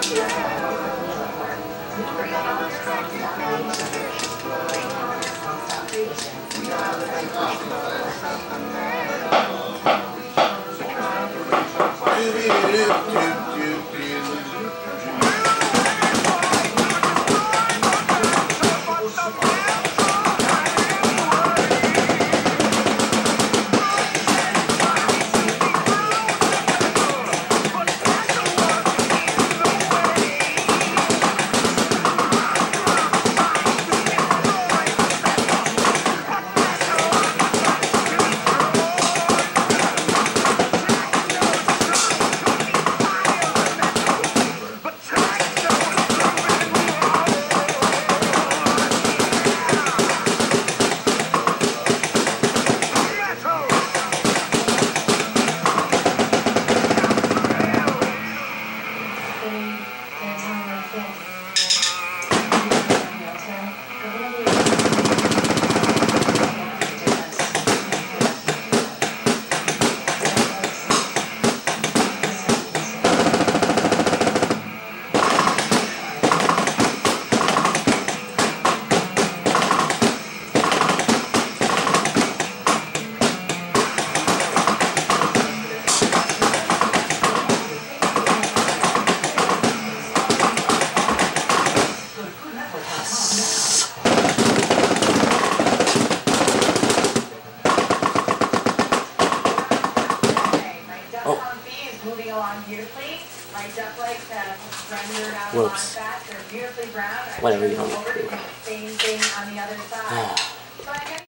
Yeah. Along beautifully. My duck like rendered out a lot of Whoops. fat. They're beautifully brown. I Whatever, you them don't to to. do Same thing on the other side. Ah.